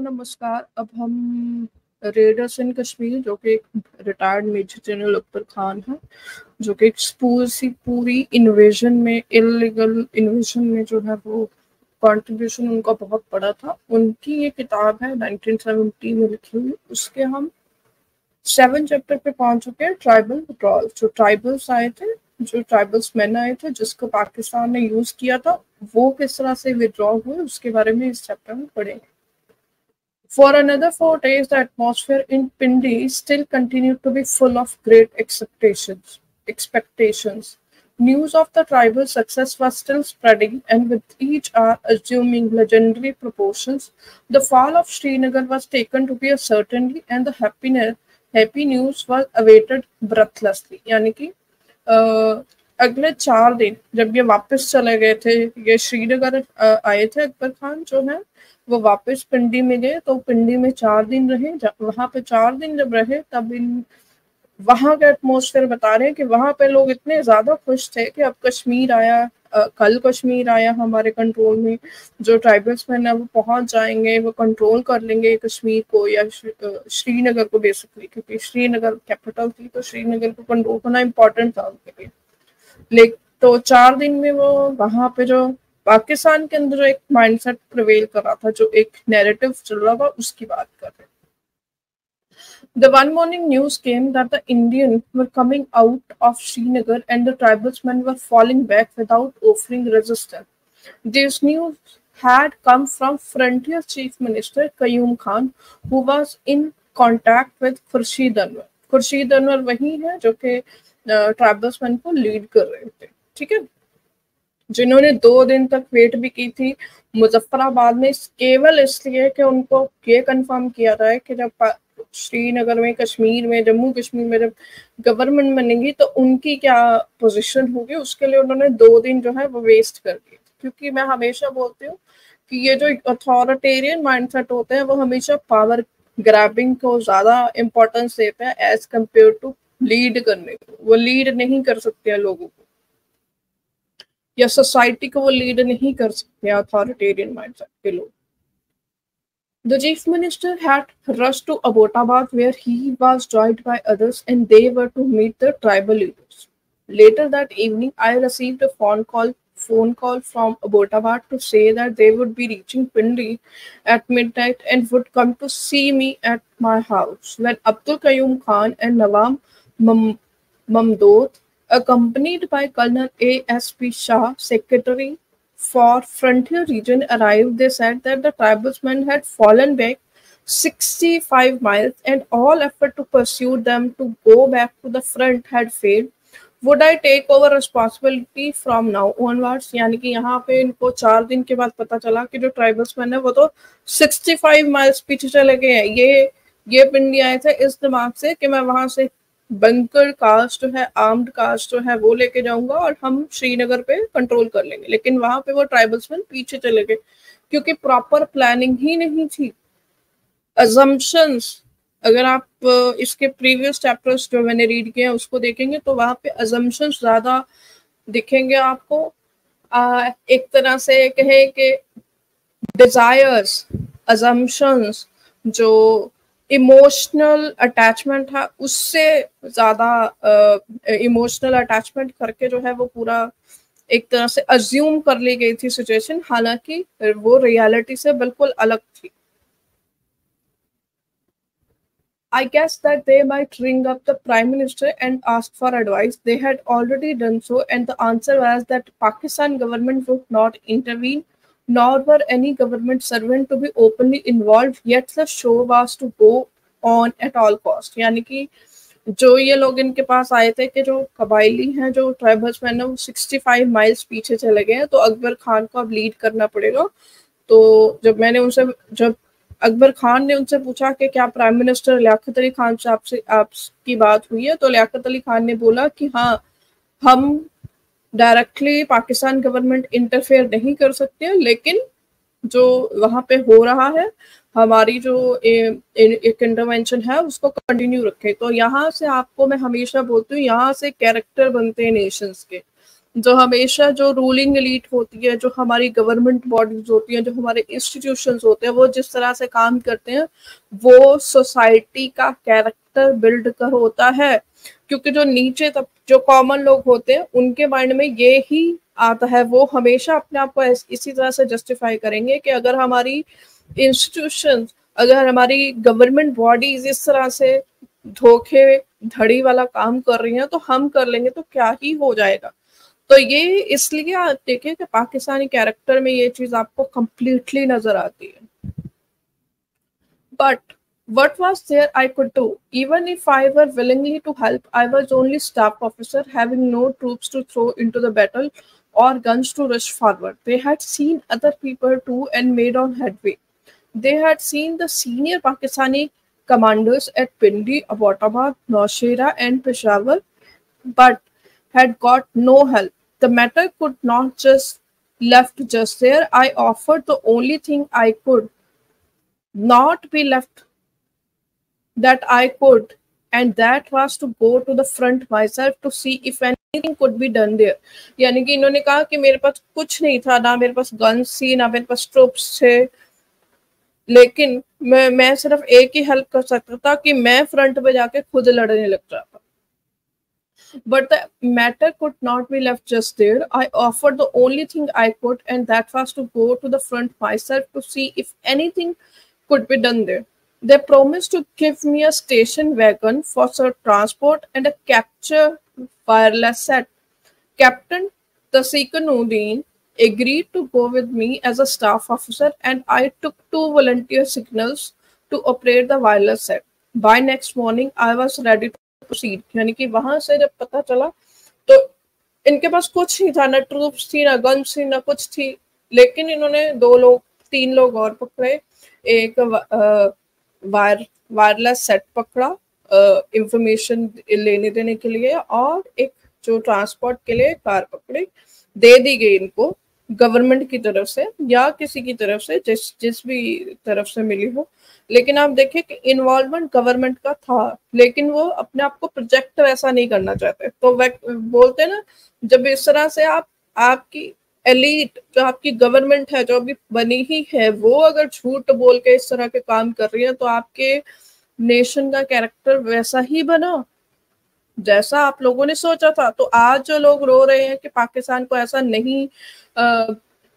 नमस्कार। अब हम रेडर्स इन कश्मीर, जो कि एक retired major general Akbar Khan है, जो कि पूरी पूरी इन्वेजन में इलीगल इन्वेजन में जो है वो कंट्रीब्यूशन उनका बहुत बड़ा था। उनकी ये किताब है 1970 में लिखी हुई। उसके हम सेवन चैप्टर पे पहुँच चुके हैं ट्राइबल विड्रॉल जो ट्राइबल्स आए थे, जो ट्राइबल्स मैन आए थे, जिसको पाकिस्तान ने यूज़ किया था, वो किस तरह से विड्रॉ हुए, उसके बारे में इस चैप्टर में पढ़ेंगे। For another four days, the atmosphere in Pindi still continued to be full of great expectations. Expectations. News of the tribal success was still spreading, and with each hour assuming legendary proportions, the fall of Srinagar was taken to be a certainty, and the happiness, happy news was awaited breathlessly. यानी कि अगले चार दिन जब ये वापस चले गए थे ये श्रीनगर आए थे अकबर खान जो है वो वापस पिंडी में गए तो पिंडी में चार दिन रहे वहाँ पे चार दिन जब रहे तब इन वहाँ का एटमोसफेयर बता रहे हैं कि वहाँ पे लोग इतने ज़्यादा खुश थे कि अब कश्मीर आया आ, कल कश्मीर आया हमारे कंट्रोल में जो ट्राइबल्स मैन है वो पहुँच जाएँगे वो कंट्रोल कर लेंगे कश्मीर को या श्रीनगर को बेसिकली क्योंकि श्रीनगर कैपिटल थी तो श्रीनगर को कंट्रोल करना इम्पोर्टेंट था उनके लिए। लेकिन तो चार दिन में वो वहाँ पे जो पाकिस्तान के अंदर जो एक माइंडसेट प्रवेल कर रहा था जो एक नैरेटिव चल रहा था उसकी बात कर रहे The one morning news came that the Indians were coming out of Srinagar and the tribesmen were falling back without offering resistance. This news had come from Frontier Chief Minister Qayyum Khan, who was in contact with Khurshid Anwar. Khurshid Anwar वही है जो कि tribesman को lead कर रहे थे ठीक है जिन्होंने दो दिन तक वेट भी की थी, मुजफ्फराबाद में केवल इसलिए कि उनको ये कंफर्म किया जाए कि जब श्रीनगर में, कश्मीर में, जम्मू कश्मीर में जब गवर्नमेंट बनेगी तो उनकी क्या पोजीशन होगी? उसके लिए उन्होंने दो दिन जो है वो वेस्ट कर दिए क्योंकि मैं हमेशा बोलती हूँ कि ये जो अथॉरिटेरियन माइंडसेट होते हैं, वो हमेशा पावर ग्रैबिंग को ज़्यादा इम्पोर्टेंस देते हैं एज कंपेयर टू लीड करने को। वो लीड नहीं कर सकते हैं लोगों को। या सोसाइटी को वो लीड नहीं कर सकते अथॉरिटेरियन माइंडसेट के लोग The chief minister had rushed to Abbottabad where he was joined by others and they were to meet the tribal leaders. Later that evening, I received a phone call phone call from Abbottabad to say that they would be reaching Pindi at midnight and would come to see me at my house. When Abdul Qayyum Khan and Nawam Mamdod accompanied by Colonel A.S.P. Shah, Secretary for Frontier Region, arrived, they said that the tribesmen had fallen back 65 miles and all effort to pursue them to go back to the front had failed. Would I take over responsibility from now onwards यानी कि यहाँ पे इनको चार दिन के बाद पता चला कि जो ट्राइबल्स मैन है वो तो 65 माइल्स पीछे चले गए हैं ये ये पिंडी आए थे इस दिमाग से कि मैं वहाँ से बंकर कास्ट है आर्म्ड कास्ट है वो लेके जाऊँगा और हम श्रीनगर पे कंट्रोल कर लेंगे। लेकिन वहाँ पे वो ट्राइबल्समैन पीछे चले गए क्योंकि प्रॉपर प्लानिंग ही नहीं थी। अजम्पन्स अगर आप इसके प्रीवियस चैप्टर्स जो मैंने रीड किए हैं उसको देखेंगे तो वहाँ पे अजम्पन्स ज़्यादा दिखेंगे आपको। आ, एक तरह से कहे कि डिजायर्स अजम्पन्स जो इमोशनल अटैचमेंट है उससे ज़्यादा इमोशनल अटैचमेंट करके जो है वो पूरा एक तरह से अज्यूम कर ली गई थी सिचुएशन हालाँकि वो रियलिटी से बिल्कुल अलग थी I guess that they might ring up the prime minister and ask for advice. They had already done so, and the answer was that Pakistan government would not intervene nor were any government servant to be openly involved, yet the show was to go on at all cost. यानी कि जो ये लोग इनके पास आए थे कि जो कबाइली हैं, जो ट्राइबल्स मैन वो 65 माइल्स पीछे चले गए हैं तो अकबर खान को अब लीड करना पड़ेगा। तो जब मैंने उनसे, जब अकबर खान ने उनसे पूछा कि क्या प्राइम मिनिस्टर लियाकत अली खान से आपसे, आपकी बात हुई है तो लियाकत अली खान ने बोला कि हाँ हम डायरेक्टली पाकिस्तान गवर्नमेंट इंटरफेयर नहीं कर सकते, लेकिन जो वहाँ पे हो रहा है, हमारी जो एक इंटरवेंशन है, उसको कंटिन्यू रखे। तो यहाँ से आपको मैं हमेशा बोलती हूँ, यहाँ से कैरेक्टर बनते हैं नेशंस के। जो हमेशा जो रूलिंग एलीट होती है, जो हमारी गवर्नमेंट बॉडीज होती हैं, जो हमारे इंस्टीट्यूशंस होते हैं, वो जिस तरह से काम करते हैं, वो सोसाइटी का कैरेक्टर बिल्ड कर होता है। क्योंकि जो नीचे तब जो कॉमन लोग होते हैं, उनके माइंड में ये ही आता है, वो हमेशा अपने आप को इसी तरह से जस्टिफाई करेंगे कि अगर हमारी इंस्टीट्यूशन अगर हमारी गवर्नमेंट बॉडीज इस तरह से धोखे, धड़ी वाला काम कर रही हैं तो हम कर लेंगे तो क्या ही हो जाएगा? तो ये इसलिए आप देखिए कि पाकिस्तानी कैरेक्टर में ये चीज़ आपको कंप्लीटली नज़र आती है। But what was there I could do? Even if I were willingly to help, I was only staff officer having no troops to throw into the battle or guns to rush forward. They had seen other people too and made on headway. They had seen the senior Pakistani commanders at Pindi, Abbottabad, Naushera, and Peshawar, but had got no help. The matter could not just left just there. I offered the only thing I could not be left that I could, and that was to go to the front myself to see if anything could be done there. यानी कि इन्होंने कहा कि मेरे पास कुछ नहीं था ना मेरे पास गन्स थी ना मेरे पास ट्रुप्स थे लेकिन मैं मैं सिर्फ़ एक ही हेल्प कर सकता था कि मैं फ्रंट पे जाके खुद लड़ने लग जाता But the matter could not be left just there. I offered the only thing I could, and that was to go to the front myself to see if anything could be done there. They promised to give me a station wagon for transport and a capture wireless set. Captain Tasikanuddin agreed to go with me as a staff officer, and I took two volunteer signals to operate the wireless set. By next morning, I was ready to proceed यानी कि वहाँ से जब पता चला तो इनके पास कुछ नहीं था ना ट्रूप्स थी ना गन्स थी ना कुछ थी लेकिन इन्होंने दो लोग तीन लोग और पकड़े एक वायर वायरलेस सेट पकड़ा इंफॉर्मेशन लेने देने के लिए और एक जो ट्रांसपोर्ट के लिए कार पकड़ी। दे दी गई इनको गवर्नमेंट की तरफ़ से या किसी की तरफ़ से, जिस जिस भी तरफ़ से मिली हो। लेकिन आप देखिए कि इन्वॉल्वमेंट गवर्नमेंट का था, लेकिन वो अपने आप को प्रोजेक्ट वैसा नहीं करना चाहते। तो बोलते ना, जब इस तरह से आप, आपकी एलिट जो आपकी गवर्नमेंट है जो अभी बनी ही है वो अगर झूठ बोल के इस तरह के काम कर रही है तो आपके नेशन का कैरेक्टर वैसा ही बना। जैसा आप लोगों ने सोचा था। तो आज जो लोग रो रहे हैं कि पाकिस्तान को ऐसा नहीं आ,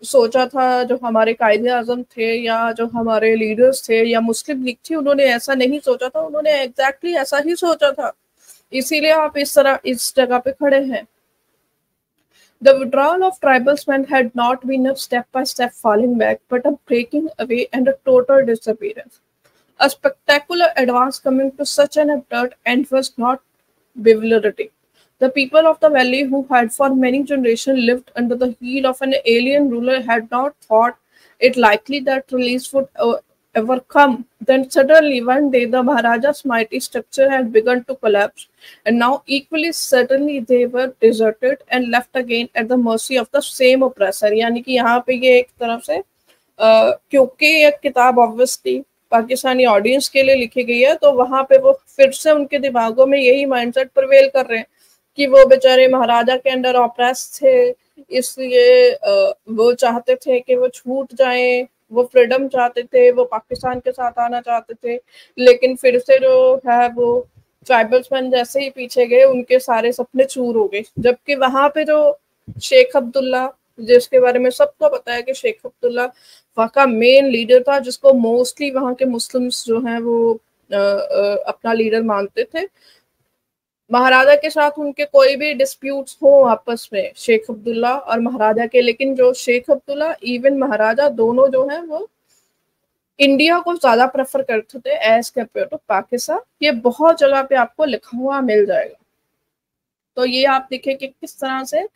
सोचा था जो हमारे कायदे आज़म थे या जो हमारे लीडर्स थे या मुस्लिम लीग थी उन्होंने ऐसा नहीं सोचा था। उन्होंने एग्जैक्टली exactly ऐसा ही सोचा था। इसीलिए आप इस तरह इस जगह पे खड़े हैं। The withdrawal of tribesmen had not been a step by step falling back, but a breaking away and a total disappearance. A spectacular advance coming to such an abrupt end was not bewildering. The people of the valley, who had for many generations lived under the heel of an alien ruler, had not thought it likely that release would uh, ever come. Then suddenly one day the Maharaja's mighty structure had begun to collapse, and now equally certainly they were deserted and left again at the mercy of the same oppressor. यानी कि यहाँ पे ये एक तरफ़ से uh, क्योंकि ये किताब ऑब्वियसली पाकिस्तानी ऑडियंस के लिए लिखी गई है तो वहाँ पे वो फिर से उनके दिमागों में यही माइंडसेट प्रवेल कर रहे हैं कि वो बेचारे महाराजा के अंडर ऑपरेस थे इसलिए वो चाहते थे कि वो छूट जाए वो फ्रीडम चाहते थे वो पाकिस्तान के साथ आना चाहते थे लेकिन फिर से जो है वो ट्राइबल्समैन जैसे ही पीछे गए उनके सारे सपने चूर हो गए। जबकि वहाँ पे जो शेख अब्दुल्ला जिसके बारे में सबको पता है कि शेख अब्दुल्ला वहाँ का मेन लीडर था जिसको मोस्टली वहाँ के मुस्लिम्स जो हैं वो आ, आ, अपना लीडर मानते थे महाराजा के साथ उनके कोई भी डिस्प्यूट्स हो आपस में, शेख अब्दुल्ला और महाराजा के। लेकिन जो शेख अब्दुल्ला इवन महाराजा, दोनों जो हैं, वो इंडिया को ज़्यादा प्रेफर करते थे एज कंपेयर टू पाकिस्तान ये बहुत जगह पे आपको लिखा हुआ मिल जाएगा। तो ये आप देखें कि किस तरह से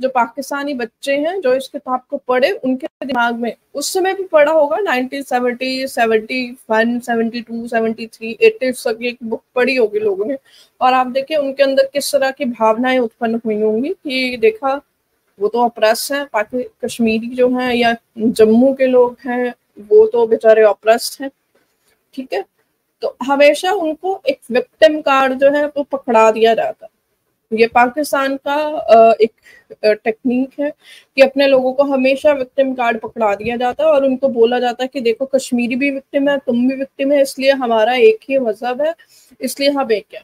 जो पाकिस्तानी बच्चे हैं जो इस किताब को पढ़े उनके दिमाग में उस समय भी पढ़ा होगा 1970, 71, 72, 73, 80 तक एक बुक पढ़ी होगी लोगों ने। और आप देखें उनके अंदर किस तरह की भावनाएँ उत्पन्न हुई होंगी कि देखा वो तो अप्रेस है पाकि कश्मीरी जो हैं या जम्मू के लोग हैं वो तो बेचारे अप्रेस्ड हैं ठीक है? तो हमेशा उनको एक विक्टिम कार्ड जो है वो पकड़ा दिया जाता ये पाकिस्तान का एक टेक्निक है कि अपने लोगों को हमेशा विक्टिम कार्ड पकड़ा दिया जाता है और उनको बोला जाता है कि देखो, कश्मीरी भी विक्टिम है, तुम भी विक्टिम है, इसलिए हमारा एक ही मज़हब है, इसलिए हम एक है।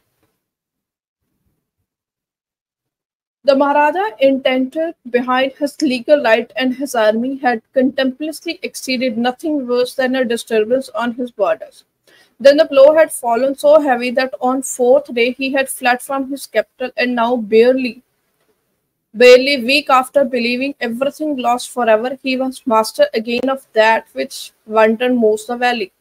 The Maharaja intended behind his legal right and his army had complacently on his borders Then the blow had fallen so heavy that on fourth day he had fled from his capital and now barely, barely week after believing everything lost forever, he was master again of that which wanted most the valley.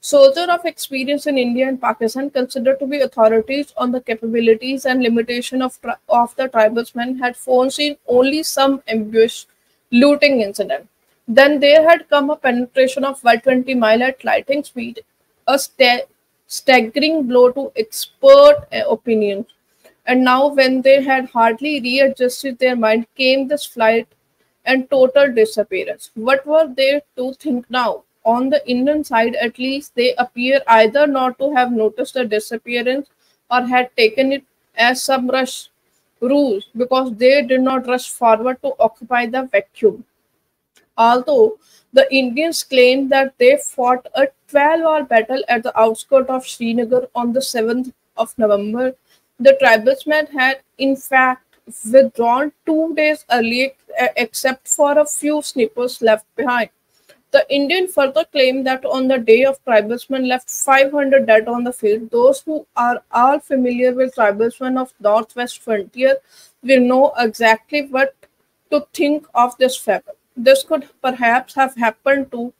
Soldiers of experience in India and Pakistan, considered to be authorities on the capabilities and limitation of, of the tribesmen, had foreseen only some ambush looting incident. Then there had come a penetration of 120 mile at lightning speed a sta- staggering blow to expert uh, opinion. And now, when they had hardly readjusted their mind, came this flight and total disappearance. What were they to think now? On the Indian side, at least, they appear either not to have noticed the disappearance or had taken it as some rush ruse because they did not rush forward to occupy the vacuum. Although the Indians claimed that they fought a 12 hour battle at the outskirts of Srinagar on the 7th of November. The tribesmen had, in fact, withdrawn two days earlier, except for a few snipers left behind. The Indian further claimed that on the day of tribesmen left 500 dead on the field. Those who are all familiar with tribesmen of Northwest Frontier will know exactly what to think of this fable. This could perhaps have happened to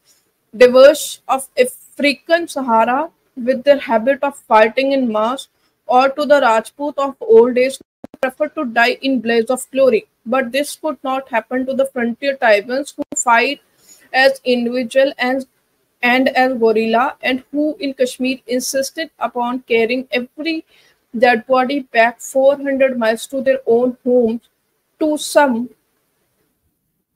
diverse of African Sahara with their habit of fighting in mass, or to the Rajput of old days who prefer to die in blaze of glory. But this could not happen to the frontier tribals who fight as individual and, and as gorilla, and who in Kashmir insisted upon carrying every dead body back 400 miles to their own homes. To some,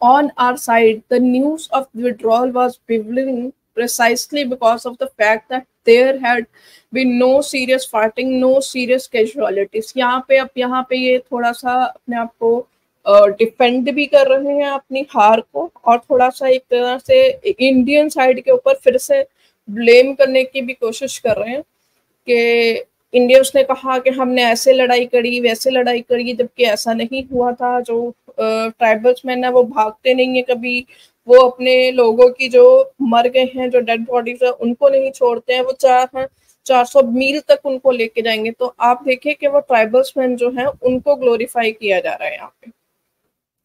on our side, the news of withdrawal was bewildering precisely because of the fact that there had been no serious fighting, no serious casualties. यहाँ पे अब यहाँ पे ये थोड़ा सा अपने आप को डिफेंड uh, भी कर रहे हैं अपनी हार को और थोड़ा सा एक तरह से इंडियन साइड के ऊपर फिर से ब्लेम करने की भी कोशिश कर रहे हैं कि इंडियंस ने कहा कि हमने ऐसे लड़ाई करी, वैसे लड़ाई करी, जबकि ऐसा नहीं हुआ था। जो ट्राइबल्स मैन है, वो भागते नहीं है कभी। वो अपने लोगों की जो मर गए हैं, जो डेड बॉडीज है, उनको नहीं छोड़ते हैं। वो चार हैं, चार सौ मील तक उनको लेके जाएँगे। तो आप देखिए कि वो ट्राइबल्स मैन जो है, उनको ग्लोरीफाई किया जा रहा है यहाँ पे।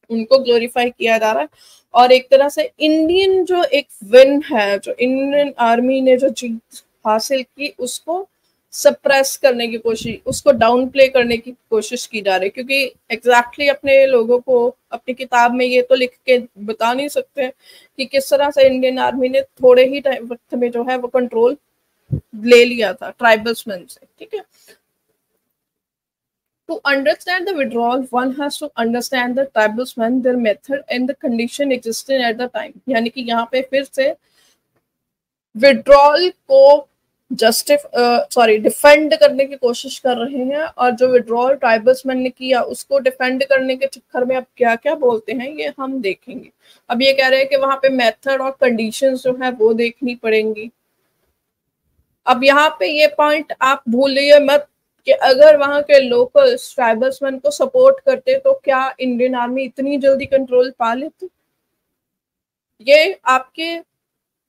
उनको ग्लोरीफाई किया जा रहा है। और एक तरह से इंडियन जो एक विन है, जो इंडियन आर्मी ने जो जीत हासिल की, उसको सप्रेस करने की कोशिश उसको डाउन प्ले करने की कोशिश की जा रही है क्योंकि एग्जैक्टली exactly अपने लोगों को अपनी किताब में ये तो लिख के बता नहीं सकते कि किस तरह से इंडियन आर्मी ने थोड़े ही टाइम वक्त में जो है वो कंट्रोल ले लिया था ट्राइबल्समैन से ठीक है To understand the withdrawal, one has to understand the tribesmen, their method and the condition existing at the time. यानी कि यहाँ पे फिर से विड्रॉल को जस्टिफ सॉरी डिफेंड करने की कोशिश कर रहे हैं और जो विड्रॉल ट्राइबल्समैन ने किया, उसको डिफेंड करने के चक्कर में अब क्या क्या बोलते हैं, ये हम देखेंगे। अब ये कह रहे हैं कि वहाँ पे मेथड और कंडीशंस जो है, वो देखनी पड़ेंगी। अब यहाँ पे ये पॉइंट आप भूलिए मत कि अगर वहाँ के लोकल ट्राइबल्समैन को सपोर्ट करते तो क्या इंडियन आर्मी इतनी जल्दी कंट्रोल पा लेती? ये आपके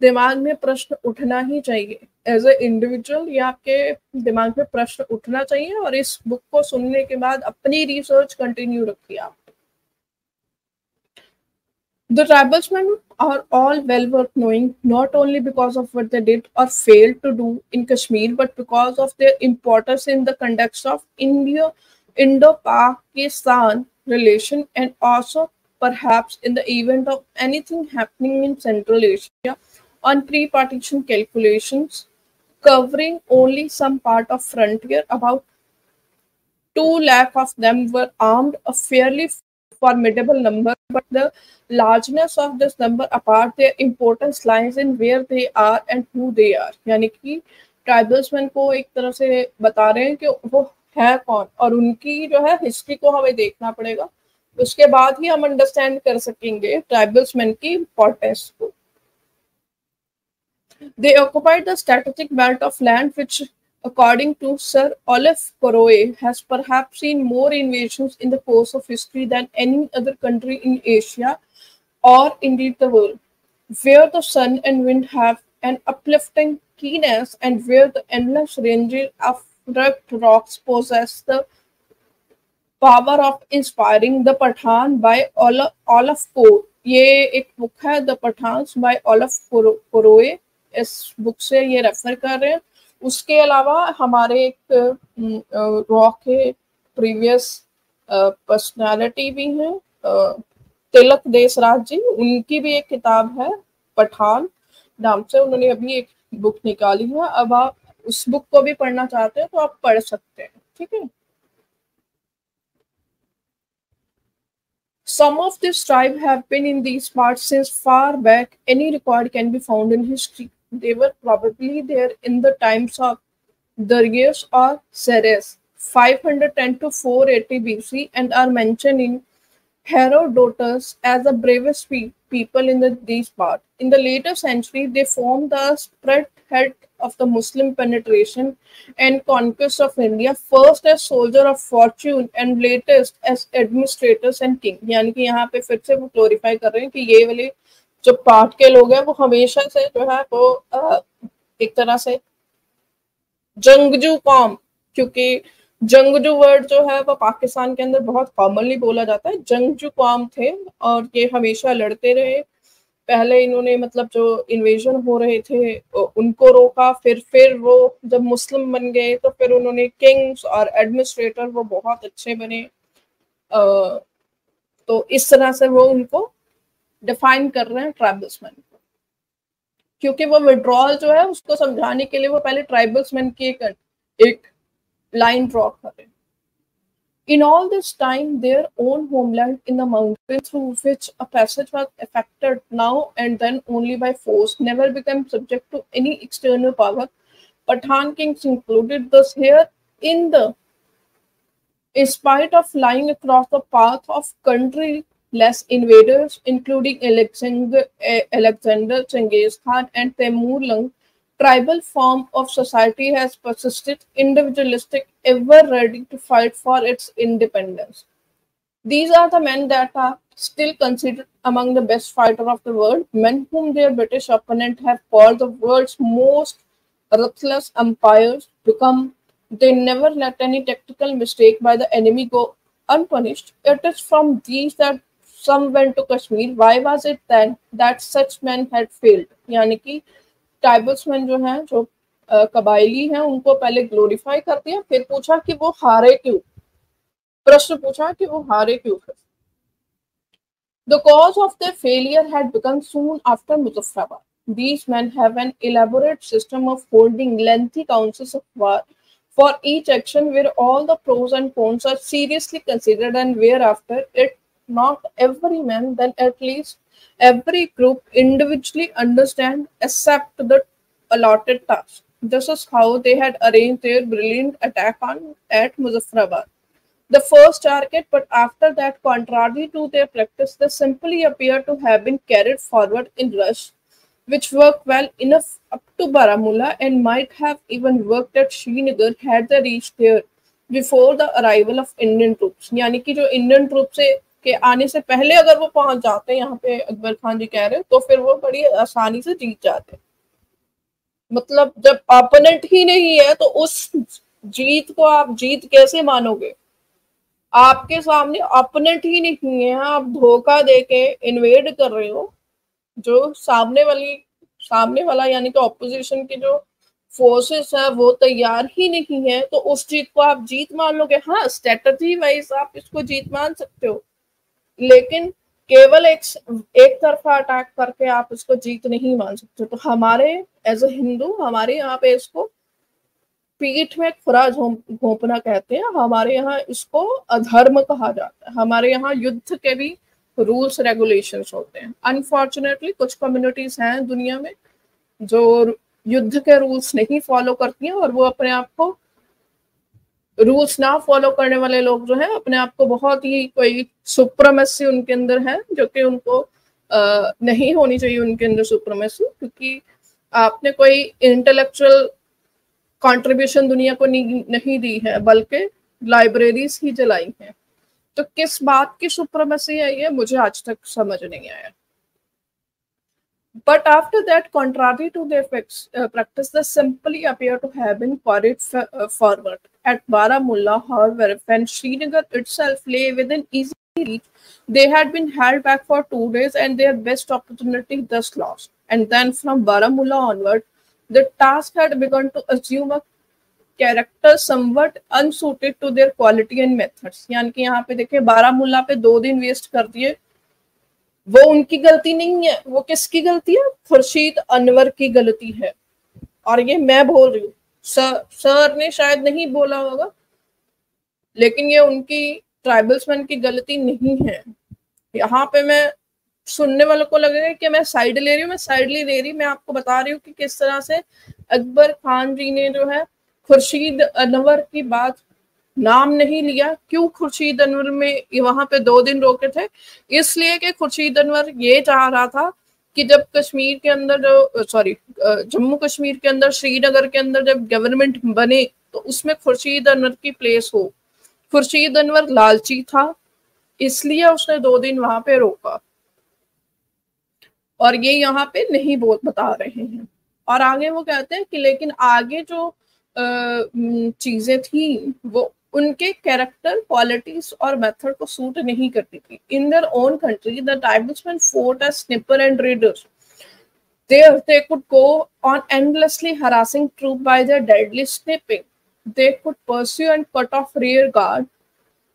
दिमाग में प्रश्न उठना ही चाहिए एज ए इंडिविजुअल ये आपके दिमाग में प्रश्न उठना चाहिए और इस बुक को सुनने के बाद अपनी रिसर्च कंटिन्यू रखिए आप The tribesmen are all well worth knowing, not only because of what they did or failed to do in Kashmir, but because of their importance in the context of India, Indo-Pakistan relation, and also perhaps in the event of anything happening in Central Asia on pre-partition calculations covering only some part of frontier. About two lakh of them were armed, a fairly formidable number, but the largeness of this number apart their importance lies in where they are and who they are. यानी कि tribesman को एक तरह से बता रहे हैं कि वो है कौन और उनकी जो है हिस्ट्री को हमें देखना पड़ेगा उसके बाद ही हम अंडरस्टैंड कर सकेंगे ट्राइबल्स मैन की इम्पोर्टेंस को They occupied the strategic belt of land which, according to Sir Olaf Coroe, has perhaps seen more invasions in the course of history than any other country in Asia or indeed the world, where the sun and wind have an uplifting keenness and where the endless ranges of rugged rocks possess the power of inspiring the Pathan by Olaf को ये एक book है the Pathan by Olaf Caroe इस book से ये refer कर रहे हैं। उसके अलावा हमारे एक रॉ के प्रीवियस पर्सनालिटी भी हैं। तिलक देसराज जी, उनकी भी एक किताब है, पठान नाम से। उन्होंने अभी एक बुक निकाली है। अब आप उस बुक को भी पढ़ना चाहते हैं तो आप पढ़ सकते हैं, ठीक है? Some of this tribe have been in these parts since far back. Any record can be found in history. They were probably there in the times of Darius or Ceres, 510 to 480 BC, and are mentioned in Herodotus as the bravest pe- people in the, these parts. In the later century, they formed the spread head of the Muslim penetration and conquest of India, first as soldier of fortune and latest as administrators and king. यानी कि यहाँ पे फिर से वो glorify कर रहे हैं कि ये वाले जो पार्ट के लोग हैं वो हमेशा से जो है वो एक तरह से जंगजू कौम क्योंकि जंगजू वर्ड जो है वो पाकिस्तान के अंदर बहुत कॉमनली बोला जाता है। जंगजू कौम थे और ये हमेशा लड़ते रहे। पहले इन्होंने मतलब जो इन्वेजन हो रहे थे उनको रोका फिर फिर वो जब मुस्लिम बन गए तो फिर उन्होंने किंग्स और एडमिनिस्ट्रेटर वो बहुत अच्छे बने। आ, तो इस तरह से वो उनको डिफाइन कर रहे हैं ट्राइबल्समैन को क्योंकि वो विड्रॉल जो है उसको समझाने के लिए वो पहले ट्राइबल्समैन की एक, एक लाइन ड्रॉ कर हैं In all this time, their own homeland in the mountains through which a passage was effected now and then only by force never became subject to any external power. Pathan kings included thus here in the in spite of lying across the path of country less invaders, including Alexander, Alexander Genghis Khan and Temur Lung, tribal form of society has persisted individualistic, ever ready to fight for its independence. These are the men that are still considered among the best fighters of the world, men whom their British opponent have called the world's most ruthless empires, become they never let any tactical mistake by the enemy go unpunished. It is from these that some went to Kashmir. Why was it then that such men had failed? यानी कि tribesman जो हैं जो कबाइली हैं उनको पहले glorify कर दिया फिर पूछा कि वो हारे क्यों प्रश्न पूछा कि वो हारे क्यों फिर The cause of their failure had begun soon after Muzaffarabad. These men have an elaborate system of holding lengthy councils of war for each action where all the pros and cons are seriously considered and whereafter it not every man then at least every group individually understand accept the allotted task. This is how they had arranged their brilliant attack on at Muzaffarabad. The first target, but after that, contrary to their practice, they simply appear to have been carried forward in rush, which worked well enough up to Baramulla and might have even worked at Srinagar had they reached there before the arrival of Indian troops. यानी कि जो Indian troops से के आने से पहले अगर वो पहुँच जाते हैं, यहाँ पे अकबर खान जी कह रहे हैं तो फिर वो बड़ी आसानी से जीत जाते हैं। मतलब जब ओपोनेंट ही नहीं है तो उस जीत को आप जीत कैसे मानोगे? आपके सामने ओपोनेंट ही नहीं है, आप धोखा देके इन्वेड कर रहे हो, जो सामने वाली, सामने वाला यानी कि ऑपोजिशन की जो फोर्सेस है, वो तैयार ही नहीं है तो उस जीत को आप जीत मान लोगे। हाँ स्ट्रेटजी वाइज आप इसको जीत मान सकते हो। लेकिन केवल एक एक तरफा अटैक करके आप इसको जीत नहीं मान सकते। तो हमारे एज ए हिंदू हमारे यहाँ पे इसको पीठ में खुरा घोंपना कहते हैं। हमारे यहाँ इसको अधर्म कहा जाता है। हमारे यहाँ युद्ध के भी रूल्स रेगुलेशन होते हैं। अनफॉर्चुनेटली कुछ कम्युनिटीज हैं दुनिया में जो युद्ध के रूल्स नहीं फॉलो करती हैं और वो अपने आप को रूल्स ना फॉलो करने वाले लोग जो है अपने आप को बहुत ही कोई सुप्रमेसी उनके अंदर है जो कि उनको आ, नहीं होनी चाहिए उनके अंदर सुप्रमेसी क्योंकि आपने कोई इंटेलेक्चुअल कंट्रीब्यूशन दुनिया को नहीं, दी है बल्कि लाइब्रेरीज ही जलाई हैं तो किस बात की सुप्रमेसी है ये मुझे आज तक समझ नहीं आया But after that, contrary to their uh, practice, they simply appear to have been carried uh, forward. At Baramulla, however, when Srinagar itself lay within easy reach, they had been held back for two days and their best opportunity thus lost. And then from Baramulla onward, the task had begun to assume a character somewhat unsuited to their quality and methods यानी कि यहाँ पे देखिए बारामूला पे दो दिन waste कर दिए वो उनकी गलती नहीं है वो किसकी गलती है खुर्शीद अनवर की गलती है और ये मैं बोल रही हूँ सर ने शायद नहीं बोला होगा, लेकिन ये उनकी ट्राइबल्समैन की गलती नहीं है। यहाँ पे मैं सुनने वालों को लगेगा कि मैं साइड ले रही हूँ, मैं साइड ले रही मैं आपको बता रही हूँ कि किस तरह से अकबर खान जी ने जो है खुर्शीद अनवर की बात नाम नहीं लिया। क्यों खुर्शीद अनवर में वहाँ पे दो दिन रोके थे? इसलिए कि खुर्शीद अनवर ये चाह रहा था कि जब कश्मीर के अंदर जो सॉरी जम्मू कश्मीर के अंदर, श्रीनगर के अंदर जब गवर्नमेंट बने तो उसमें खुर्शीद अनवर की प्लेस हो। खुर्शीद अनवर लालची था, इसलिए उसने दो दिन वहाँ पे रोका। और ये यहाँ पे नहीं बोल, बता रहे हैं। और आगे वो कहते हैं कि लेकिन आगे जो चीज़ें थी, वो उनके कैरेक्टर क्वालिटीज और मेथड को सूट नहीं करती थी in their own country the tribalsman fought as sniper and raider There, they could go on endlessly harassing troops by their deadly sniping. They could pursue and cut off rear guard.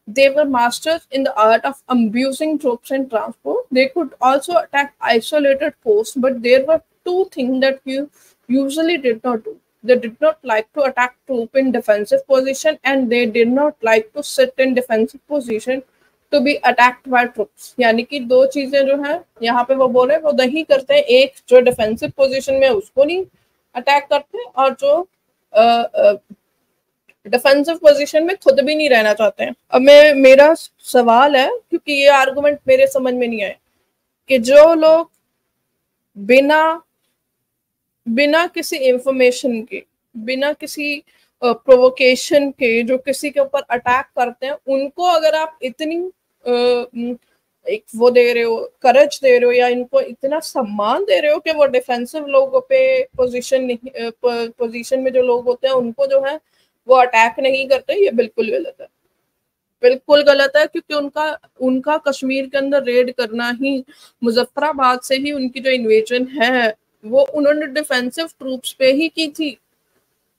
They were masters in the art of abusing troops and transport. They could also attack isolated posts, but there were two things that you usually did not do. They did not like to attack troop in defensive position and they did not like to sit in defensive position to be attacked by troops यानी कि दो चीज़ें जो है, यहाँ पे वो बोले, वो नहीं करते हैं एक जो डिफेंसिव पोजीशन में उसको नहीं अटैक करते और जो डिफेंसिव पोजीशन में खुद भी नहीं रहना चाहते हैं। अब मैं, मेरा सवाल है, क्योंकि ये आर्गुमेंट मेरे समझ में नहीं आए, कि जो लोग बिना बिना किसी इंफॉर्मेशन के, बिना किसी प्रोवोकेशन के जो किसी के ऊपर अटैक करते हैं, उनको अगर आप इतनी एक वो दे रहे हो करज दे रहे हो या इनको इतना सम्मान दे रहे हो कि वो डिफेंसिव लोगों पे पोजीशन नहीं पोजीशन में जो लोग होते हैं, उनको जो है वो अटैक नहीं करते, ये बिल्कुल गलत है। बिल्कुल गलत है, क्योंकि उनका उनका कश्मीर के अंदर रेड करना ही मुजफ्फराबाद से ही उनकी जो इन्वेजन है वो उन्होंने डिफेंसिव ट्रूप्स पे ही की थी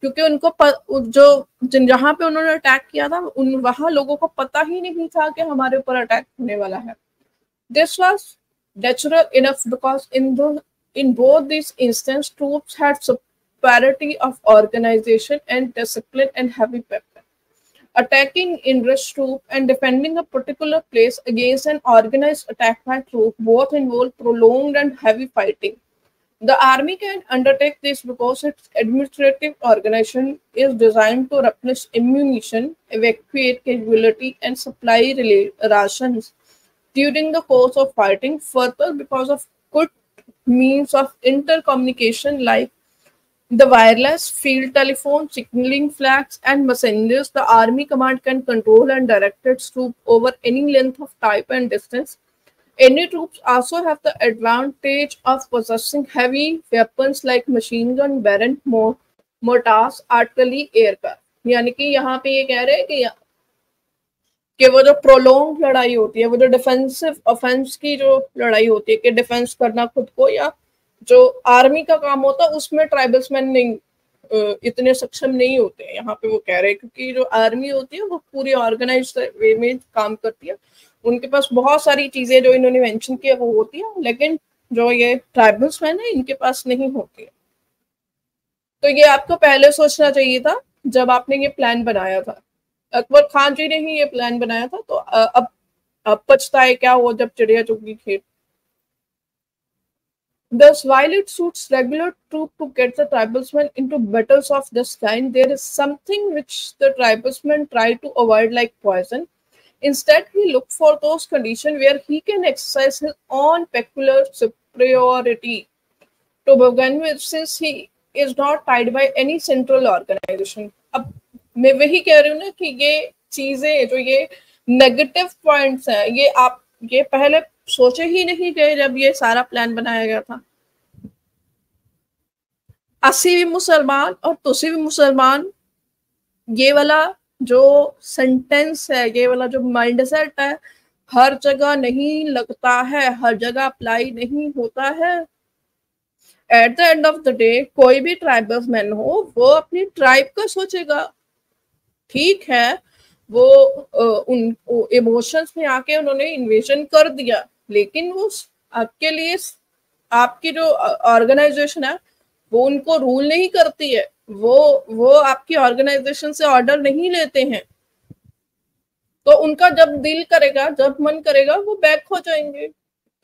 क्योंकि उनको प, जो जिन जहाँ पे उन्होंने अटैक किया था उन वहाँ लोगों को पता ही नहीं था कि हमारे ऊपर अटैक होने वाला है this was natural enough because in do in both this instance troops had superiority of organization and discipline and heavy weapon. Attacking Indus troop and defending a particular place against an organized attack by troop both involve prolonged and heavy fighting. The army can undertake this because its administrative organization is designed to replenish ammunition, evacuate casualty, and supply rations during the course of fighting. Further, because of good means of intercommunication like the wireless, field telephone, signaling flags, and messengers, the Army Command can control and direct its troops over any length of time and distance Any troops also have the advantage of possessing heavy weapons like machine gun, barrel, mortars, artillery, aircraft. यानी कि यहाँ पे ये कह रहे हैं कि कि वो जो प्रोलोंग लड़ाई होती है वो जो डिफेंसिव ऑफेंस की जो लड़ाई होती है कि डिफेंस करना खुद को या जो आर्मी का काम होता है उसमें ट्राइबल्समैन नहीं इतने सक्षम नहीं होते यहाँ पे वो कह रहे हैं क्योंकि जो आर्मी होती है वो पूरी ऑर्गेनाइज वे में काम करती है उनके पास बहुत सारी चीज़ें जो इन्होंने मेंशन किया, वो होती है, लेकिन जो ये ट्राइबल्स मैन है इनके पास नहीं होती है। तो ये आपको पहले सोचना चाहिए था, जब आपने ये प्लान बनाया था। अकबर खान जी ने ही ये प्लान बनाया था तो अब अब पछता है क्या हो जब चिड़िया चुकी खेत दस violet suit regular troop to get the tribesman into battles of this kind there is something which the tribesman try to avoid like poison Instead, he look for those conditions where he can exercise his own peculiar superiority to begin with, since he is not tied by any central organization. अब मैं वही कह रही हूँ ना कि ये चीज़ें जो ये नेगेटिव पॉइंट्स हैं ये आप ये पहले सोचे ही नहीं गए जब ये सारा प्लान बनाया गया था अस्सी भी मुसलमान और तुसी भी मुसलमान ये वाला जो सेंटेंस है, ये वाला जो माइंडसेट है, हर जगह नहीं लगता है, हर जगह अप्लाई नहीं होता है। At the end of the day कोई भी ट्राइबल मैन हो, वो अपनी ट्राइब का सोचेगा। ठीक है, वो उन इमोशंस में आके उन्होंने इन्वेजन कर दिया, लेकिन वो आपके लिए आपकी जो ऑर्गेनाइजेशन है, वो उनको रूल नहीं करती है। वो वो आपकी ऑर्गेनाइजेशन से ऑर्डर नहीं लेते हैं। तो उनका जब दिल करेगा, जब मन करेगा, वो बैक हो जाएँगे।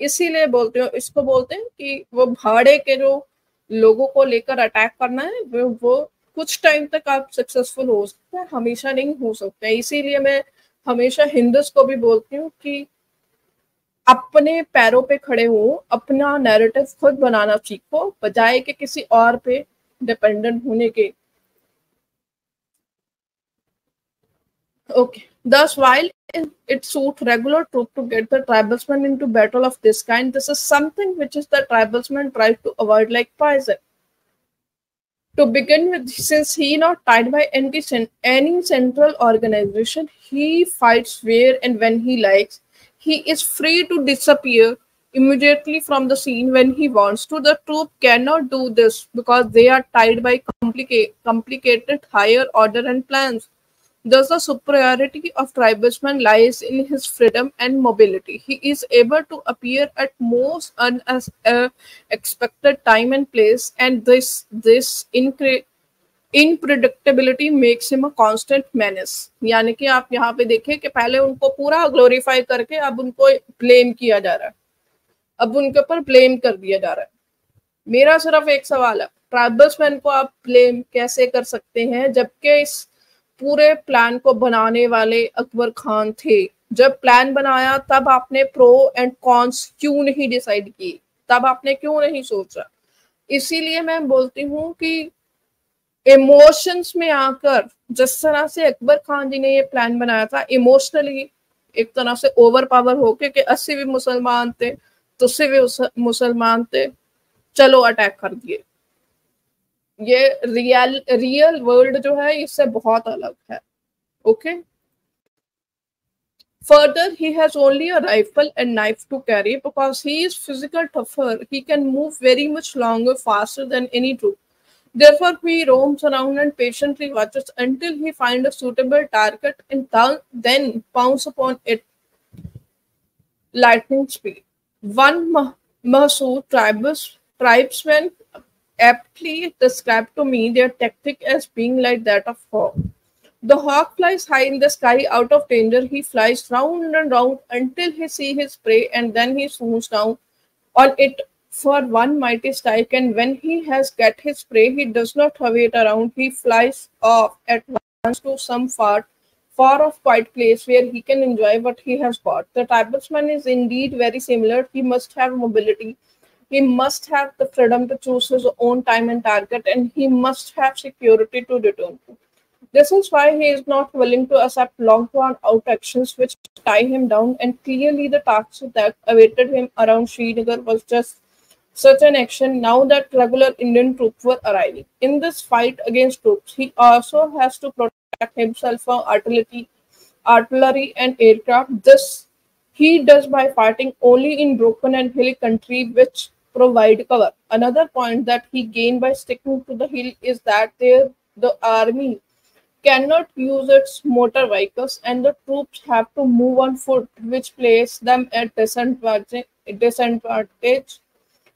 इसीलिए बोलते हो, इसको बोलते हैं कि वो भाड़े के जो लोगों को लेकर अटैक करना है, वो वो कुछ टाइम तक आप सक्सेसफुल हो सकते हैं, हमेशा नहीं हो सकते इसीलिए मैं हमेशा हिंदुस को भी बोलती हूँ कि अपने पैरों पे खड़े हो, अपना नैरेटिव खुद बनाना सीखो, बजाय के किसी और पे डिपेंडेंट होने के okay thus while it suits regular troop to get the tribesmen into battle of this kind this is something which is the tribesmen try to avoid like poison to begin with since he not tied by any, any central organization he fights where and when he likes he is free to disappear immediately from the scene when he wants to. The troop cannot do this because they are tied by complica- complicated higher order and plans. Thus, the superiority of tribesman lies in his freedom and mobility. He is able to appear at most unexpected uh, time and place, and this this incre- unpredictability makes him a constant menace यानी कि आप यहाँ पे देखें कि पहले उनको पूरा ग्लोरीफाई करके अब उनको ब्लेम किया जा रहा है अब उनके ऊपर ब्लेम कर दिया जा रहा है। मेरा सिर्फ़ एक सवाल है ट्राइबल्समैन को आप ब्लेम कैसे कर सकते हैं? जबकि इस पूरे प्लान को बनाने वाले अकबर खान थे। जब प्लान बनाया, तब आपने प्रो एंड कॉन्स क्यों नहीं डिसाइड किए? तब आपने क्यों नहीं सोचा? इसीलिए मैं बोलती हूँ कि इमोशंस में आकर, जिस तरह से अकबर खान जी ने ये प्लान बनाया था इमोशनली एक तरह से ओवर पावर होके कि अस्सी भी मुसलमान थे तो तुसे भी मुसलमान थे। चलो अटैक कर दिए। ये रियल रियल वर्ल्ड जो है, इससे बहुत अलग है। Okay further he has only a rifle and knife to carry because he is physical tougher he can move very much longer faster than any true therefore, he roams around and patiently watches until he find a suitable target and th- then pounce upon it. Lightning One Mahsud tribesman aptly described to me their tactic as being like that of hawk. The hawk flies high in the sky out of danger. He flies round and round until he sees his prey and then he swoops down on it for one mighty strike, and when he has got his prey, he does not wait around. He flies off at once to some far, far off quiet place where he can enjoy what he has got. The tribesman is indeed very similar. He must have mobility. He must have the freedom to choose his own time and target, and he must have security to return to. This is why he is not willing to accept long drawn out actions which tie him down, and clearly the task that awaited him around Srinagar was just such an action now that regular Indian troops were arriving. In this fight against troops, he also has to protect himself artillery, artillery and aircraft. This he does by fighting only in broken and hilly country which provide cover. Another point that he gained by sticking to the hill is that there the army cannot use its motor vehicles and the troops have to move on foot, which places them at disadvantage, disadvantage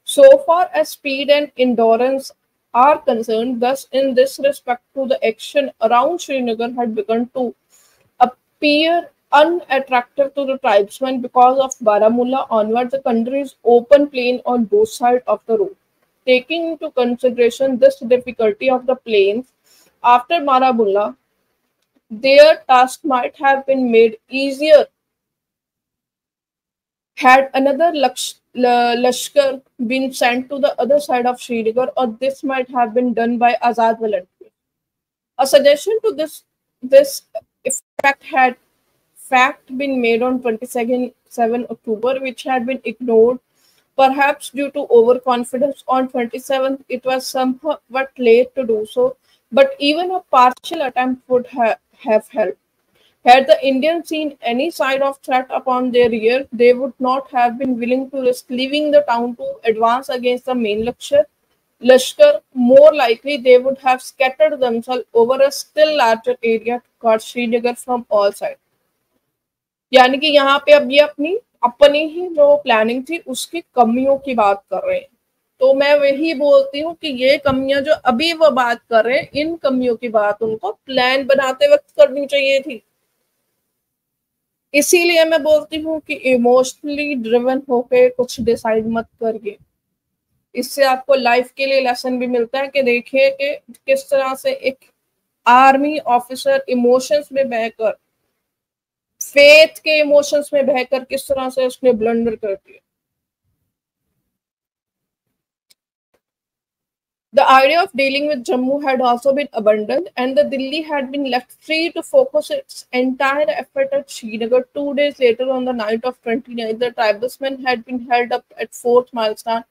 so far as speed and endurance are concerned, thus, in this respect to the action around Srinagar had begun to appear unattractive to the tribesmen because of Baramulla onward, the country's open plain on both sides of the road. Taking into consideration this difficulty of the plains, after Baramulla, their task might have been made easier had another Laksh, Lashkar been sent to the other side of Srinagar, or this might have been done by Azad volunteers. A suggestion to this this effect had fact been made on 22nd 7 October, which had been ignored, perhaps due to overconfidence. On 27th, it was somewhat late to do so, but even a partial attempt would ha- have helped. Had the Indians seen any sign of threat upon their rear, they would not have been willing to risk leaving the town to advance against the main Lakshar. Lashkar, more likely they would have scattered themselves over a still larger area to guard Srinagar from all sides. यानी कि यहाँ पे अब ये अपनी अपनी ही जो planning थी उसकी कमियों की बात कर रहे हैं तो मैं वही बोलती हूँ कि ये कमियाँ जो अभी वो बात कर रहे हैं इन कमियों की बात उनको प्लान बनाते वक्त करनी चाहिए थी इसीलिए मैं बोलती हूँ कि इमोशनली ड्रिवन होके कुछ डिसाइड मत करिए। इससे आपको लाइफ के लिए लेसन भी मिलता है कि देखिए कि किस तरह से एक आर्मी ऑफिसर इमोशंस में बहकर फेथ के इमोशंस में बहकर किस तरह से उसने ब्लंडर कर दिया। The idea of dealing with Jammu had also been abandoned, and the Delhi had been left free to focus its entire effort at Srinagar. Two days later, on the night of 29, the tribesmen had been held up at Fourth Milestone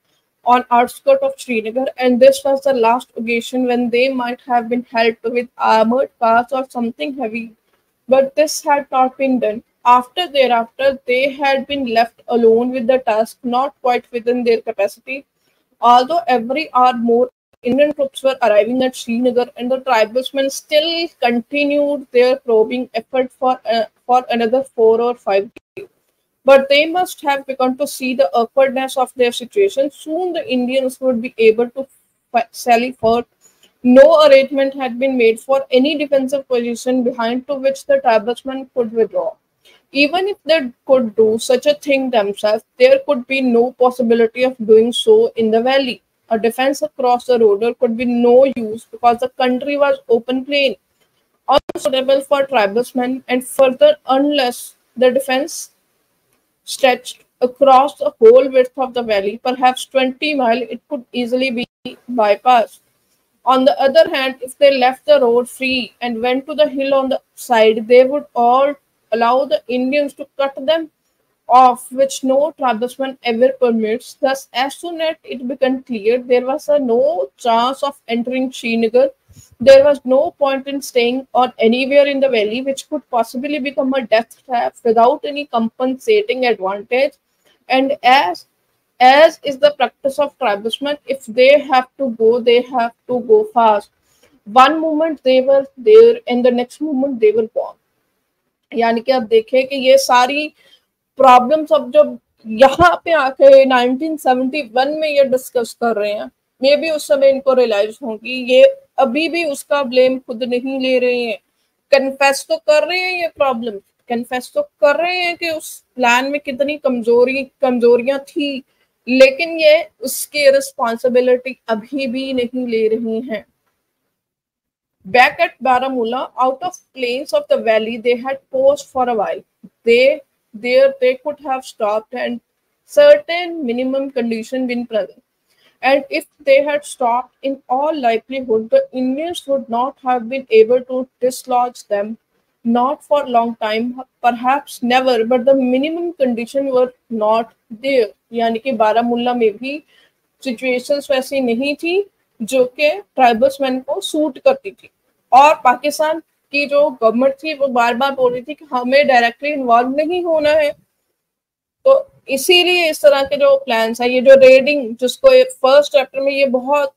on outskirts of Srinagar, and this was the last occasion when they might have been helped with armored cars or something heavy but this had not been done. After thereafter, they had been left alone with the task not quite within their capacity. Although every hour more Indian troops were arriving at Srinagar, and the tribesmen still continued their probing effort for uh, for another four or five days. But they must have begun to see the awkwardness of their situation. Soon the Indians would be able to sally forth no arrangement had been made for any defensive position behind to which the tribesmen could withdraw. Even if they could do such a thing themselves, there could be no possibility of doing so in the valley. A defense across the road could be no use because the country was open plain, unsuitable for tribesmen, and further, unless the defense stretched across the whole width of the valley, perhaps 20 miles, it could easily be bypassed. On the other hand, if they left the road free and went to the hill on the side, they would all allow the Indians to cut them off, which no tribesman ever permits. Thus, as soon as it became clear there was a no chance of entering Srinagar, there was no point in staying on anywhere in the valley, which could possibly become a death trap without any compensating advantage. And as as is the practice of tribesmen if they have to go they have to go fast one moment they were there and the next moment they were gone यानी कि आप देखें कि ये सारी problems अब जब यहाँ पे आके 1971 में ये डिस्कस कर रहे हैं मे भी उस समय इनको रियलाइज़ होगी ये अभी भी उसका ब्लेम खुद नहीं ले रहे हैं कन्फेस तो कर रहे हैं ये प्रॉब्लम कन्फेस तो कर रहे हैं कि उस प्लान में कितनी कमज़ोरी कमजोरियाँ थी लेकिन ये उसकी रिस्पॉन्सिबिलिटी अभी भी नहीं ले रही हैं Back at Baramulla, out of plains of the valley, they had paused for a while. They there they could have stopped and certain minimum condition been present. And if they had stopped, in all likelihood, the Indians would not have been able to dislodge them not for a long time, perhaps never, but the minimum condition were not there. यानी कि बारामूला में भी situations वैसी नहीं थी जो कि tribesman को सूट करती थी और पाकिस्तान की जो गवर्नमेंट थी, वो बार बार बोल रही थी कि हमें डायरेक्टली इन्वॉल्व नहीं होना है। तो इसीलिए इस तरह के जो प्लान है, ये जो रेडिंग जिसको फ़र्स्ट चैप्टर में ये बहुत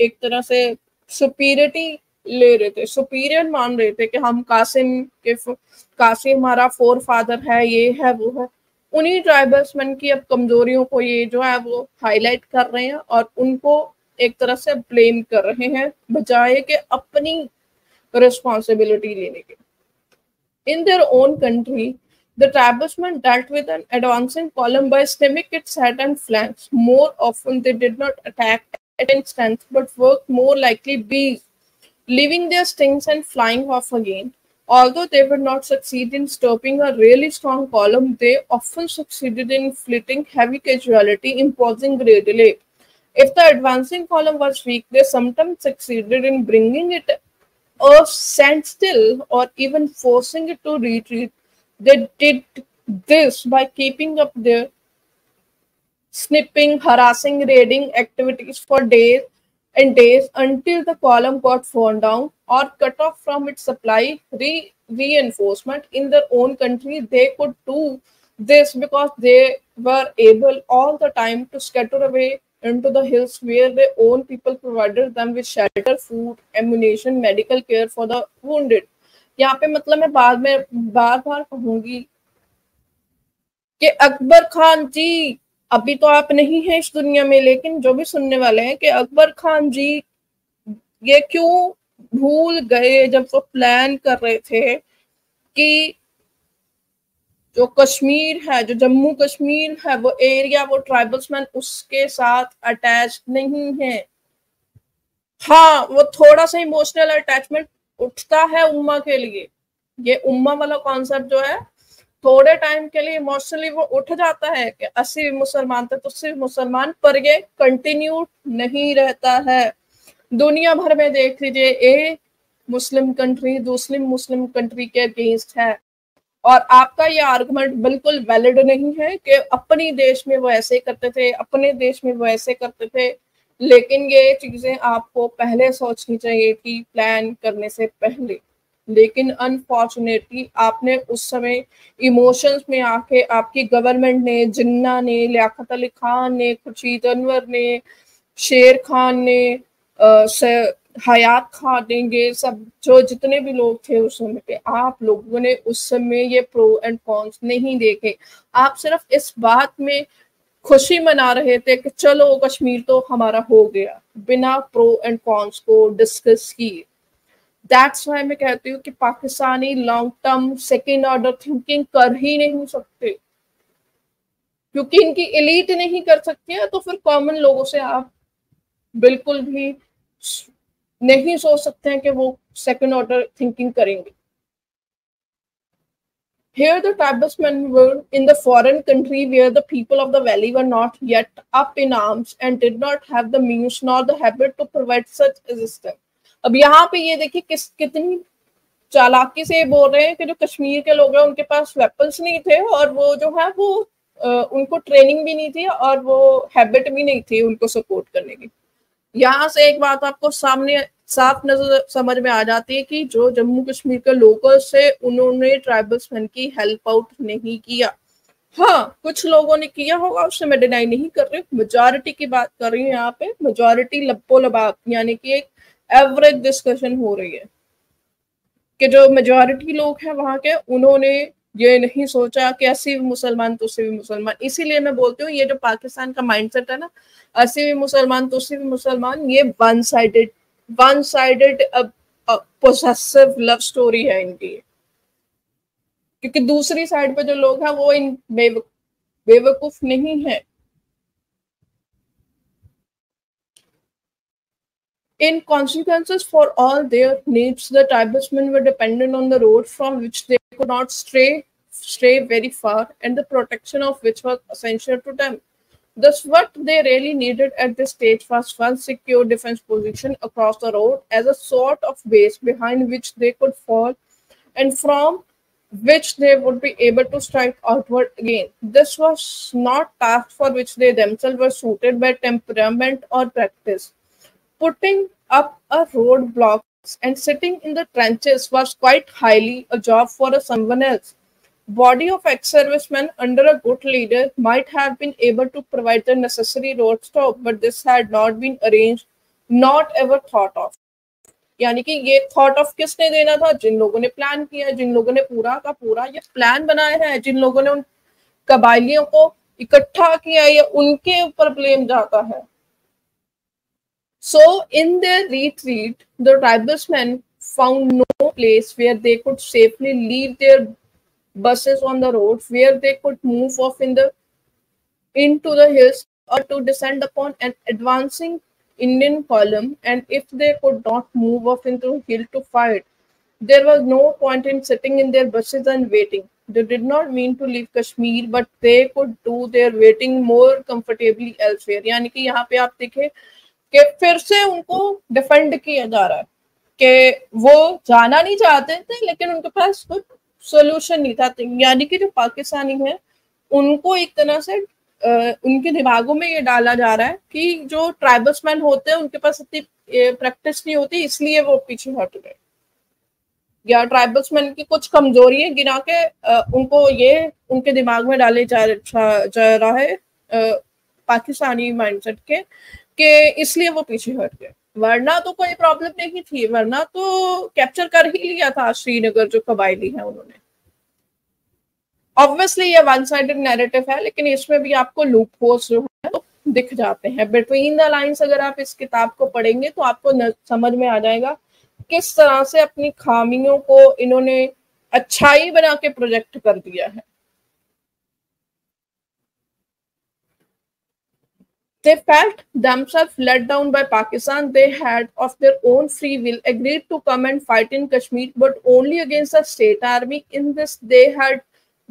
एक तरह से सुपीरिटी ले रहे थे सुपीरियर मान रहे थे कि हम कासिम के कासिम हमारा फोर फादर है, ये है, वो है। उन्हीं ट्राइबल्समैन की अब कमजोरियों को ये जो है, वो हाईलाइट कर रहे हैं और उनको एक तरह से ब्लेम कर रहे हैं, बजाय के अपनी रिस्पॉन्सिबिलिटी लेने के In their own country, the tribesmen dealt with an advancing column by stemming its head and flanks. More often, they did not attack at instance, but worked more likely bees, leaving their stings and flying off again. Although they would not succeed in stopping a really strong column, they often succeeded in inflicting heavy casualty, imposing great delay. If the advancing column was weak, they sometimes succeeded in bringing it a standstill or even forcing it to retreat. They did this by keeping up their snipping, harassing, raiding activities for days and days until the column got worn down or cut off from its supply re- reinforcement in their own country. They could do this because they were able all the time to scatter away into the hills where their own people provided them with shelter, food, ammunition, medical care for the wounded. यहाँ पे मतलब मैं बाद में बार बार कहूँगी कि अकबर खान जी अभी तो आप नहीं हैं इस दुनिया में लेकिन जो भी सुनने वाले हैं कि अकबर खान जी ये क्यों भूल गए जब वो प्लान कर रहे थे कि जो कश्मीर है, जो जम्मू कश्मीर है, वो एरिया वो ट्राइबल्समैन उसके साथ अटैच नहीं है। हाँ वो थोड़ा सा इमोशनल अटैचमेंट उठता है उम्मा के लिए। ये उम्मा वाला कॉन्सेप्ट जो है, थोड़े टाइम के लिए इमोशनली वो उठ जाता है कि अस्सी मुसलमान थे तो सिर्फ़ मुसलमान, पर ये कंटिन्यू नहीं रहता है। दुनिया भर में देख लीजिए, ए मुस्लिम कंट्री दूसरी मुस्लिम कंट्री के अगेंस्ट है। और आपका ये आर्गुमेंट बिल्कुल वैलिड नहीं है कि अपनी देश में वो ऐसे करते थे, अपने देश में वो ऐसे करते थे। लेकिन ये चीज़ें आपको पहले सोचनी चाहिए थी प्लान करने से पहले। लेकिन अनफॉर्चुनेटली आपने उस समय इमोशंस में आके आपकी गवर्नमेंट ने, जिन्ना ने, लियाकत अली खान ने, खुर्शीद अनवर ने, शेर खान ने हयात खा देंगे, सब जो जितने भी लोग थे उस समय पे, आप लोगों ने उस समय ये प्रो एंड कॉन्स नहीं देखे। आप सिर्फ़ इस बात में खुशी मना रहे थे कि चलो कश्मीर तो हमारा हो गया, बिना प्रो एंड कॉन्स को डिस्कस किए। दैट्स वाई मैं कहती हूँ कि Pakistani long term second order thinking कर ही नहीं सकते। क्योंकि इनकी एलिट नहीं कर सकती है तो फिर कॉमन लोगों से आप बिल्कुल भी नहीं सोच सकते हैं कि वो सेकेंड ऑर्डर थिंकिंग करेंगे Here, the tribesmen were in the foreign country where the people of the valley were not yet up in arms and did not have the means nor the habit to provide such assistance. अब यहाँ पे ये देखिए किस कितनी चालाकी से बोल रहे हैं कि जो कश्मीर के लोग हैं उनके पास वेपन्स नहीं थे और वो जो है वो उनको ट्रेनिंग भी नहीं थी और वो हैबिट भी नहीं थी उनको सपोर्ट करने की यहाँ से एक बात आपको सामने, साफ़ नज़र समझ में आ जाती है कि जो जम्मू कश्मीर के लोगों से उन्होंने ट्राइबल्समैन की हेल्प आउट नहीं किया। हाँ कुछ लोगों ने किया होगा, उससे मैं डिनाई नहीं कर रही मेजोरिटी की बात कर रही हूँ यहाँ पे। मेजोरिटी लब्बो लबाब, यानी कि एक एवरेज डिस्कशन हो रही है। कि जो मेजोरिटी लोग हैं वहाँ के, उन्होंने ये नहीं सोचा कि असी भी मुसलमान तो भी मुसलमान। इसीलिए मैं बोलती हूँ, ये जो पाकिस्तान का माइंडसेट है ना असी भी मुसलमान तो भी मुसलमान, ये one sided one sided possessive love story है इनकी। क्योंकि दूसरी साइड पे जो लोग हैं, वो इन बेवकूफ़ नहीं है। In consequences for all their needs, the tribesmen were dependent on the road from which they could not stray stray very far, and the protection of which was essential to them. Thus, what they really needed at this stage was one secure defense position across the road as a sort of base behind which they could fall and from which they would be able to strike outward again. This was not task for which they themselves were suited by temperament or practice putting up a roadblock and sitting in the trenches was quite highly a job for a someone else. Body of ex-servicemen under a good leader might have been able to provide the necessary road stop, but this had not been arranged, not ever thought of. यानी कि ये thought of किसने देना था जिन लोगों ने plan किया जिन लोगों ने पूरा का पूरा ये प्लान बनाया है जिन लोगों ने उन कबाइलियों को इकट्ठा किया ये उनके ऊपर ब्लेम जाता है So, in their retreat, the tribesmen found no place where they could safely leave their buses on the road, where they could move off in the into the hills or to descend upon an advancing Indian column, and if they could not move off into hill to fight, there was no point in sitting in their buses and waiting. They did not mean to leave Kashmir, but they could do their waiting more comfortably elsewhere. यानी कि यहाँ पे आप देखें कि फिर से उनको डिफेंड किया जा रहा है कि वो जाना नहीं चाहते थे लेकिन उनके पास कुछ सोल्यूशन नहीं था। यानी कि जो पाकिस्तानी है उनको एक तरह से उनके दिमागों में ये डाला जा रहा है कि जो ट्राइबल्समैन होते हैं उनके पास इतनी प्रैक्टिस नहीं होती इसलिए वो पीछे हट गए। या ट्राइबल्समैन की कुछ कमज़ोरी है गिना के उनको ये उनके दिमाग में डाले जा, जा रहा है पाकिस्तानी माइंडसेट के। कि इसलिए वो पीछे हट गए। वरना तो कोई प्रॉब्लम नहीं थी, वरना तो कैप्चर कर ही लिया था श्रीनगर जो कबायली है उन्होंने। ऑब्वियसली ये वन साइडेड नैरेटिव है, लेकिन इसमें भी आपको लूप होल्स जो है तो दिख जाते हैं। बिटवीन द लाइंस अगर आप इस किताब को पढ़ेंगे तो आपको समझ में आ जाएगा किस तरह से अपनी खामियों को इन्होंने अच्छाई बना के प्रोजेक्ट कर दिया है। They felt themselves let down by Pakistan. They had, of their own free will, agreed to come and fight in Kashmir, but only against the state army. In this, they had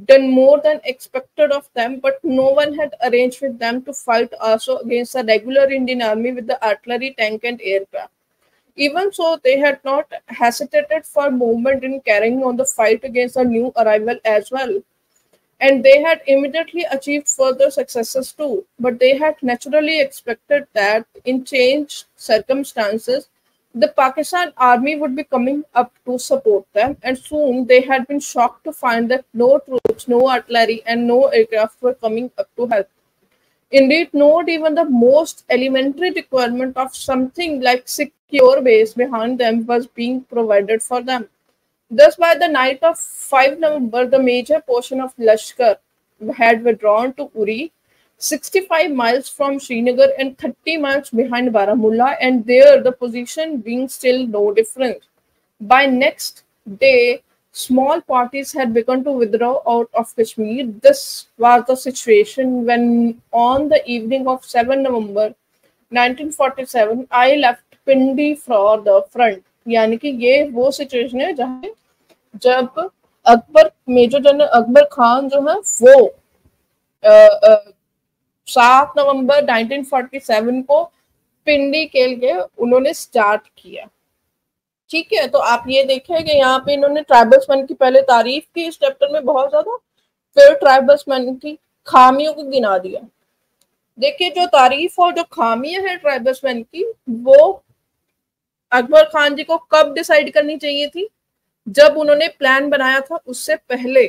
done more than expected of them, but no one had arranged with them to fight also against the regular Indian army with the artillery, tank, and aircraft. Even so, they had not hesitated for a moment in carrying on the fight against the new arrival as well. And they had immediately achieved further successes too. But they had naturally expected that in changed circumstances, the Pakistan army would be coming up to support them, and soon they had been shocked to find that no troops, no artillery, and no aircraft were coming up to help. Indeed, not even the most elementary requirement of something like secure base behind them was being provided for them. Thus, by the night of 5 November, the major portion of Lashkar had withdrawn to Uri 65 miles from Srinagar and 30 miles behind Baramulla, and there the position being still no different. By next day, small parties had begun to withdraw out of Kashmir. This was the situation when, on the evening of 7 November 1947, I left Pindi for the front. यानी कि ये वो situation है जहाँ जब Akbar, major general Akbar Khan जो है, वो सात नवंबर 1947 को पिंडी के लिए उन्होंने स्टार्ट किया। ठीक है तो आप ये देखें कि यहाँ पे इन्होंने ट्राइबल्समैन की पहले तारीफ़ की इस चैप्टर में बहुत ज़्यादा, फिर ट्राइबल्समैन की खामियों को गिना दिया। देखिए, जो तारीफ़ और जो खामियाँ हैं ट्राइबल्समैन की, वो अकबर खान जी को कब डिसाइड करनी चाहिए थी? जब उन्होंने प्लान बनाया था उससे पहले।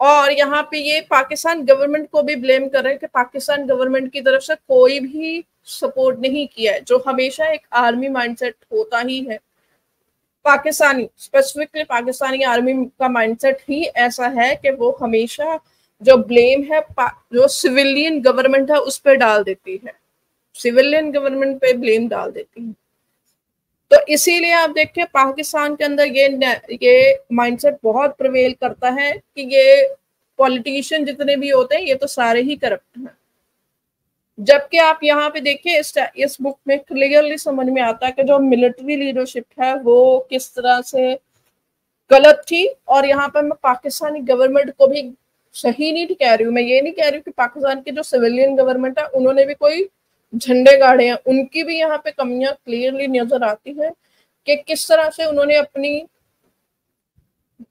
और यहाँ पे ये पाकिस्तान गवर्नमेंट को भी ब्लेम कर रहे हैं कि पाकिस्तान गवर्नमेंट की तरफ़ से कोई भी सपोर्ट नहीं किया है, जो हमेशा एक आर्मी माइंडसेट होता ही है। पाकिस्तानी स्पेसिफिकली पाकिस्तानी आर्मी का माइंडसेट ही ऐसा है कि वो हमेशा जो ब्लेम है जो सिविलियन गवर्नमेंट है उस पर डाल देती है। सिविलियन गवर्नमेंट पे ब्लेम डाल देती है। तो इसीलिए आप देखिए, पाकिस्तान के अंदर ये ये माइंडसेट बहुत प्रवेल करता है कि ये पॉलिटिशियन जितने भी होते हैं, ये तो सारे ही करप्ट हैं। जबकि आप यहाँ पे देखिए, इस इस बुक में क्लियरली समझ में आता है कि जो मिलिट्री लीडरशिप है, वो किस तरह से गलत थी और यहाँ पर मैं पाकिस्तानी गवर्नमेंट को भी सही नहीं कह रही हूँ। मैं ये नहीं कह रही हूँ कि पाकिस्तान की जो सिविलियन गवर्नमेंट है, उन्होंने भी कोई झंडे गाड़े हैं, उनकी भी यहाँ पे कमियाँ क्लियरली नज़र आती है कि किस तरह से उन्होंने अपनी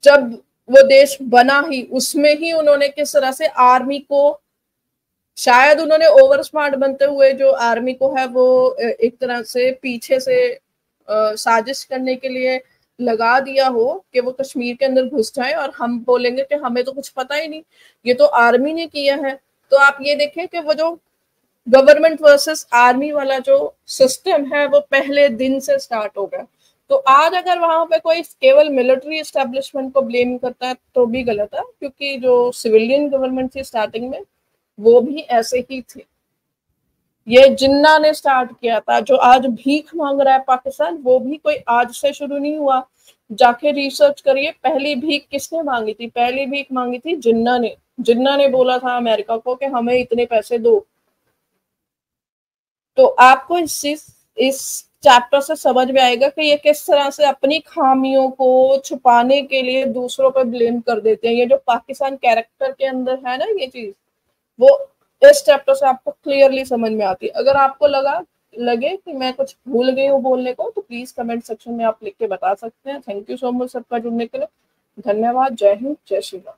जब वो देश बना ही, उसमें ही उन्होंने किस तरह से आर्मी को, शायद उन्होंने ओवर स्मार्ट बनते हुए जो आर्मी को है वो एक तरह से पीछे से साजिश करने के लिए लगा दिया हो कि वो कश्मीर के अंदर घुस जाए और हम बोलेंगे कि हमें तो कुछ पता ही नहीं, ये तो आर्मी ने किया है। तो आप ये देखें कि वो जो गवर्नमेंट वर्सेस आर्मी वाला जो सिस्टम है, वो पहले दिन से स्टार्ट हो गया। तो आज अगर वहाँ पे कोई केवल मिलिट्री एस्टेब्लिशमेंट को ब्लेम करता है तो भी गलत है, क्योंकि जो सिविलियन गवर्नमेंट थी स्टार्टिंग में, वो भी ऐसे ही थे। ये जिन्ना ने स्टार्ट किया था, जो आज भीख मांग रहा है पाकिस्तान, वो भी कोई आज से शुरू नहीं हुआ। जाके रिसर्च करिए, पहली भीख किसने मांगी थी? पहली भीख मांगी थी जिन्ना ने। जिन्ना ने बोला था अमेरिका को कि हमें इतने पैसे दो। तो आपको इस इस चैप्टर से समझ में आएगा कि ये किस तरह से अपनी खामियों को छुपाने के लिए दूसरों पर ब्लेम कर देते हैं। ये जो पाकिस्तान कैरेक्टर के अंदर है ना ये चीज़, वो इस चैप्टर से आपको क्लियरली समझ में आती है। अगर आपको लगा, लगे कि मैं कुछ भूल गई हूँ बोलने को तो प्लीज़ कमेंट सेक्शन में आप लिख के बता सकते हैं। थैंक यू सो मच सबका जुड़ने के लिए। धन्यवाद। जय हिंद। जय श्री राम।